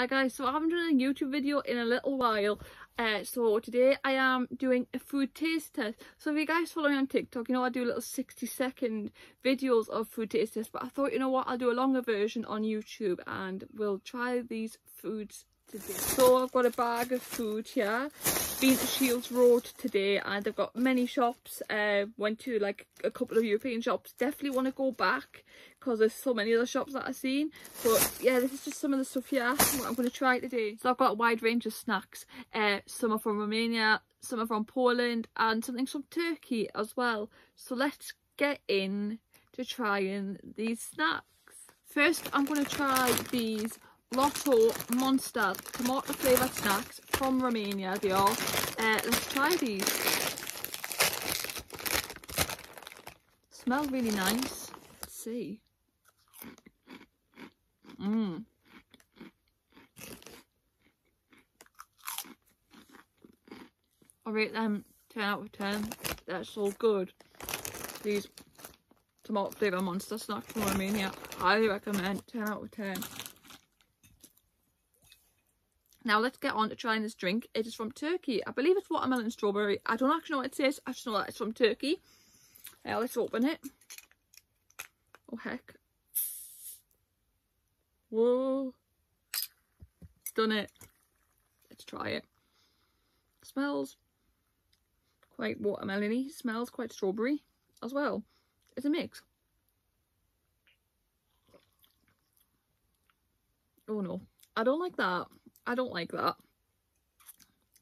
Hi guys, so I haven't done a YouTube video in a little while. Uh, so today I am doing a food taste test. So if you guys follow me on TikTok, you know I do little 60 second videos of food taste tests. But I thought, you know what, I'll do a longer version on YouTube and we'll try these foods today. So I've got a bag of food here. Been to Shields Road today and I've got many shops. Uh, went to like a couple of European shops. Definitely want to go back because there's so many other shops that I've seen. But yeah, this is just some of the stuff here what I'm going to try today. So I've got a wide range of snacks. Uh, some are from Romania, some are from Poland and something from Turkey as well. So let's get in to trying these snacks. First, I'm going to try these Lotto Monster tomato flavoured snacks from Romania they are. Uh, let's try these. Smell really nice. Let's see. Mmm. I rate them 10 out of 10. They're so good. These tomato flavour monster snacks from Romania. Highly recommend. 10 out of 10. Now let's get on to trying this drink. It is from Turkey. I believe it's watermelon strawberry. I don't actually know what it says. I just know that it's from Turkey. Now let's open it. Oh heck. Whoa. Done it. Let's try it. Smells quite watermelony. Smells quite strawberry as well. It's a mix. Oh no. I don't like that. I don't like that.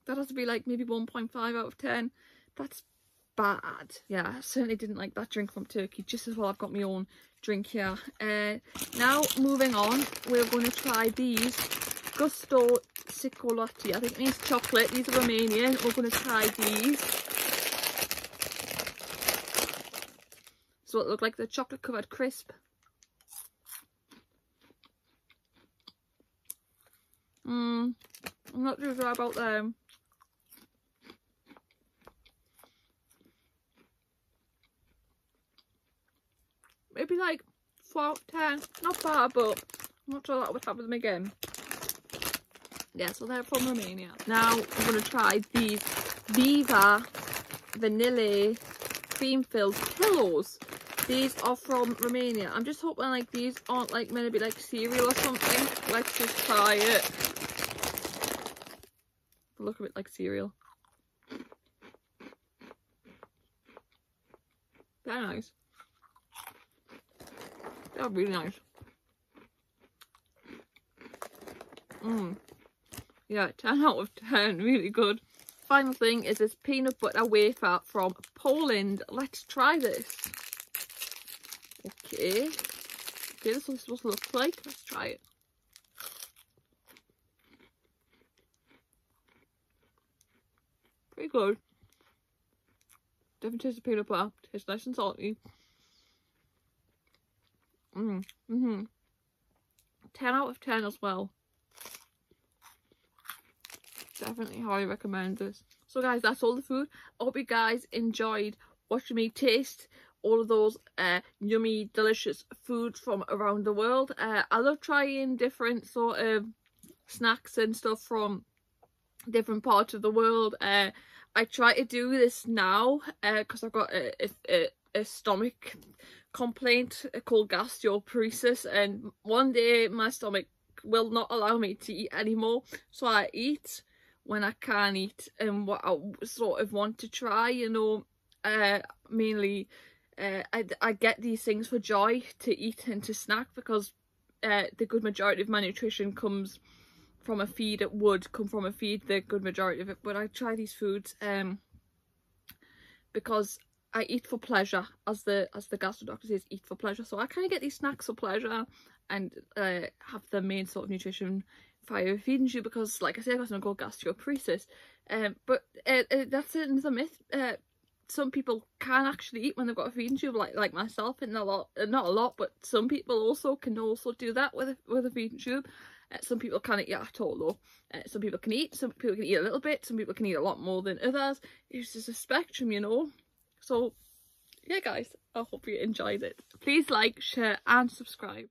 That has to be like maybe 1.5 out of 10. That's bad. Yeah, I certainly didn't like that drink from Turkey. Just as well I've got my own drink here. Uh, now, moving on, we're going to try these Gusto Cicolati. I think it means chocolate. These are Romanian. We're going to try these. So it look like the chocolate covered crisp. Mm, I'm not too sure about them. Maybe like 4 10. Not bad, but I'm not sure that would happen again. Yeah, so they're from Romania. Now I'm to try these Viva Vanilla cream filled pillows. These are from Romania. I'm just hoping like these aren't like meant to be like cereal or something. Let's just try it look a bit like cereal. They're nice. They're really nice. Mmm. Yeah, 10 out of 10. Really good. Final thing is this peanut butter wafer from Poland. Let's try this. Okay. Okay, this is what it's supposed to look like. Let's try it. Pretty good. Definitely tastes of peanut butter. Tastes nice and salty. Mm. Mm hmm 10 out of 10 as well. Definitely highly recommend this. So guys, that's all the food. I hope you guys enjoyed watching me taste all of those uh, yummy, delicious foods from around the world. Uh, I love trying different sort of snacks and stuff from different parts of the world. Uh, I try to do this now because uh, I've got a, a, a, stomach complaint called gastroparesis and one day my stomach will not allow me to eat anymore so I eat when I can't eat and what I sort of want to try you know uh, mainly uh, I, I get these things for joy to eat and to snack because uh, the good majority of my nutrition comes from a feed it would come from a feed the good majority of it but I try these foods um because I eat for pleasure as the as the gastro doctor says eat for pleasure. So I kind of get these snacks for pleasure and uh, have the main sort of nutrition via feeding tube because like I said I've got something called gastroparesis. Um but uh, uh, that's another myth. Uh, some people can actually eat when they've got a feeding tube like like myself and a lot not a lot but some people also can also do that with a, with a feeding tube uh, some people can't eat at all though. Uh, some people can eat, some people can eat a little bit, some people can eat a lot more than others. It's just a spectrum, you know. So yeah guys, I hope you enjoyed it. Please like, share and subscribe.